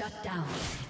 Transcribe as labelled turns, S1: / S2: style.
S1: Shut down.